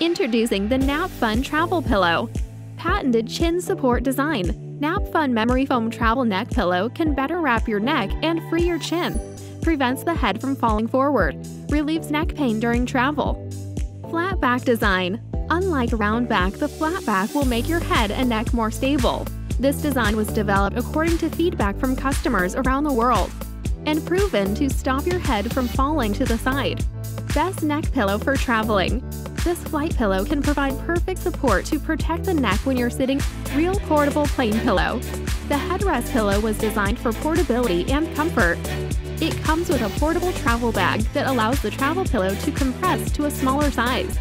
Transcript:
Introducing the NAPFUN Travel Pillow. Patented chin support design. NAPFUN Memory Foam Travel Neck Pillow can better wrap your neck and free your chin. Prevents the head from falling forward. Relieves neck pain during travel. Flat back design. Unlike round back, the flat back will make your head and neck more stable. This design was developed according to feedback from customers around the world and proven to stop your head from falling to the side. Best neck pillow for traveling. This flight pillow can provide perfect support to protect the neck when you're sitting. Real portable plane pillow. The headrest pillow was designed for portability and comfort. It comes with a portable travel bag that allows the travel pillow to compress to a smaller size.